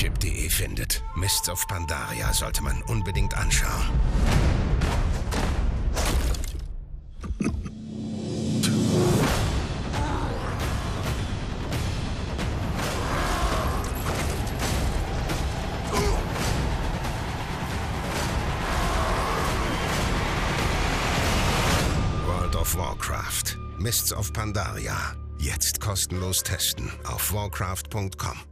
Chip.de findet. Mists of Pandaria sollte man unbedingt anschauen. World of Warcraft. Mists of Pandaria. Jetzt kostenlos testen auf warcraft.com.